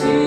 to